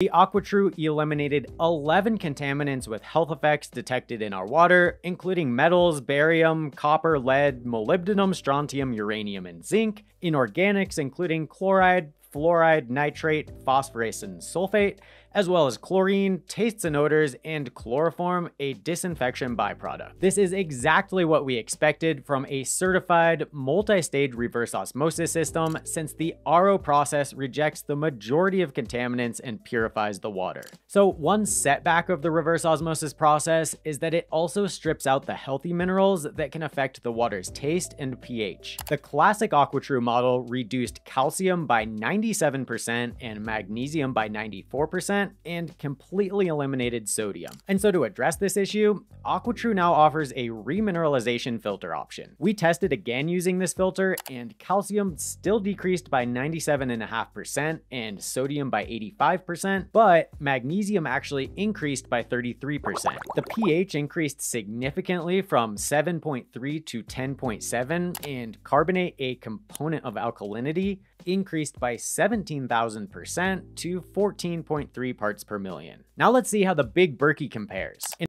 The AquaTru eliminated 11 contaminants with health effects detected in our water, including metals, barium, copper, lead, molybdenum, strontium, uranium, and zinc, inorganics including chloride, fluoride, nitrate, phosphorus, and sulfate, as well as chlorine, tastes and odors, and chloroform, a disinfection byproduct. This is exactly what we expected from a certified multi-stage reverse osmosis system since the RO process rejects the majority of contaminants and purifies the water. So one setback of the reverse osmosis process is that it also strips out the healthy minerals that can affect the water's taste and pH. The classic AquaTru model reduced calcium by 97% and magnesium by 94%, and completely eliminated sodium. And so to address this issue, AquaTru now offers a remineralization filter option. We tested again using this filter and calcium still decreased by 97.5% and sodium by 85%, but magnesium actually increased by 33%. The pH increased significantly from 7.3 to 10.7 and carbonate, a component of alkalinity, increased by 17,000% to 14.3 parts per million. Now let's see how the Big Berkey compares. In